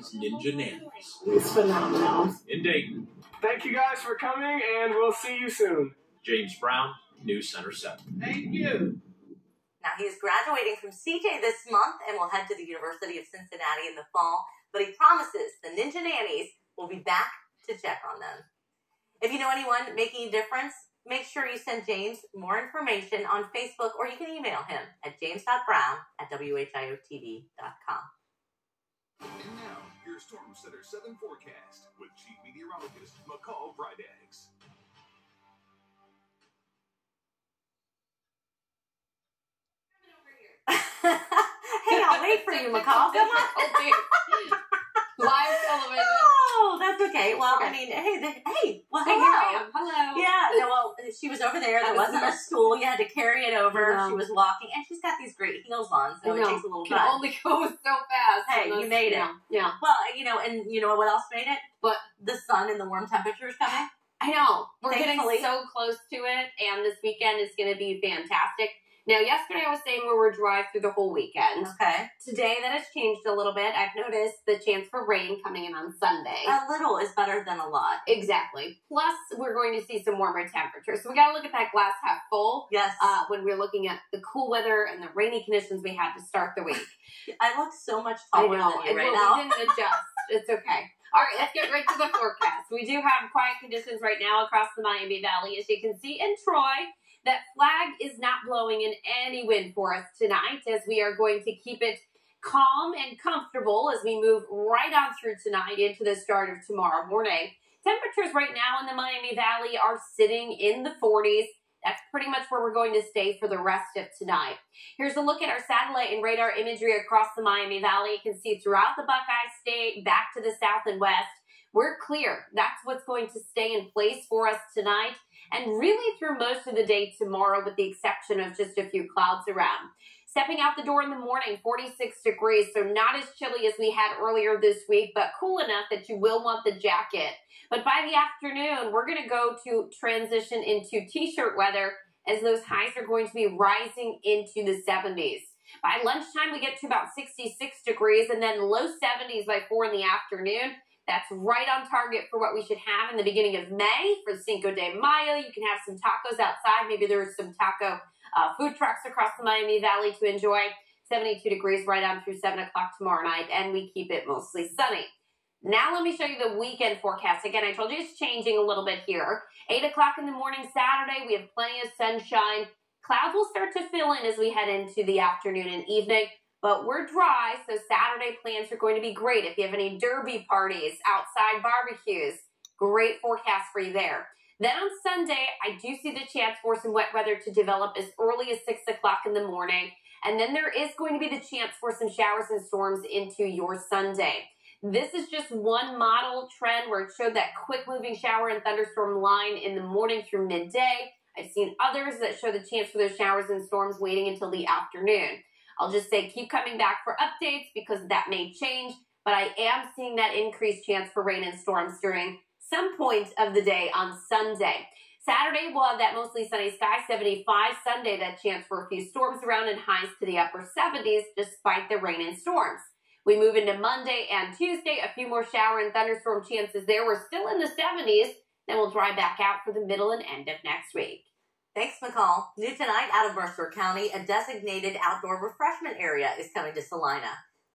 Nanny's Ninja Nannies It's phenomenal. in Dayton. Thank you guys for coming, and we'll see you soon. James Brown, News Center 7. Thank you. Now he is graduating from CJ this month and will head to the University of Cincinnati in the fall. But he promises the Ninja Nannies will be back to check on them. If you know anyone making a difference, make sure you send James more information on Facebook or you can email him at james.brown at whiotv.com. And now, your Storm Center 7 forecast with Chief Meteorologist McCall Vrydaghs. hey, I'll wait for you, McCall. Come on. Live television. Oh, that's okay. Well, I mean, hey, the, hey, well, Hey, hello. here I am. Hello. Yeah, no, well, she was over there. There was wasn't a stool. You had to carry it over. Know. She was walking, and she's got these great heels on, so it takes a little Can time. only go so fast. Hey, in you made it. Yeah. yeah. Well, you know, and you know what else made it? What? The sun and the warm temperatures coming. I know. We're Thankfully. getting so close to it, and this weekend is going to be fantastic. Now, yesterday I was saying we were dry through the whole weekend. Okay. Today that has changed a little bit. I've noticed the chance for rain coming in on Sunday. A little is better than a lot. Exactly. Plus, we're going to see some warmer temperatures. So we got to look at that glass half full Yes. uh, when we're looking at the cool weather and the rainy conditions we had to start the week. I look so much I taller know. than you right well, now. we didn't adjust. It's okay. All right, let's get right to the forecast. We do have quiet conditions right now across the Miami Valley. As you can see in Troy, that flag is not blowing in any wind for us tonight as we are going to keep it calm and comfortable as we move right on through tonight into the start of tomorrow morning. Temperatures right now in the Miami Valley are sitting in the 40s. That's pretty much where we're going to stay for the rest of tonight. Here's a look at our satellite and radar imagery across the Miami Valley. You can see throughout the Buckeye State, back to the south and west. We're clear. That's what's going to stay in place for us tonight and really through most of the day tomorrow, with the exception of just a few clouds around. Stepping out the door in the morning, 46 degrees, so not as chilly as we had earlier this week, but cool enough that you will want the jacket. But by the afternoon, we're going to go to transition into t shirt weather as those highs are going to be rising into the 70s. By lunchtime, we get to about 66 degrees and then low 70s by 4 in the afternoon. That's right on target for what we should have in the beginning of May for Cinco de Mayo. You can have some tacos outside. Maybe there's some taco uh, food trucks across the Miami Valley to enjoy. 72 degrees right on through 7 o'clock tomorrow night, and we keep it mostly sunny. Now let me show you the weekend forecast. Again, I told you it's changing a little bit here. 8 o'clock in the morning Saturday, we have plenty of sunshine. Clouds will start to fill in as we head into the afternoon and evening, but we're dry, so Saturday plans are going to be great. If you have any derby parties, outside barbecues, great forecast for you there. Then on Sunday, I do see the chance for some wet weather to develop as early as 6 o'clock in the morning. And then there is going to be the chance for some showers and storms into your Sunday. This is just one model trend where it showed that quick moving shower and thunderstorm line in the morning through midday. I've seen others that show the chance for those showers and storms waiting until the afternoon. I'll just say keep coming back for updates because that may change, but I am seeing that increased chance for rain and storms during some point of the day on Sunday. Saturday, we'll have that mostly sunny sky, 75. Sunday, that chance for a few storms around and highs to the upper 70s despite the rain and storms. We move into Monday and Tuesday, a few more shower and thunderstorm chances there. We're still in the 70s, then we'll dry back out for the middle and end of next week. Thanks, McCall. New tonight out of Mercer County, a designated outdoor refreshment area is coming to Celina.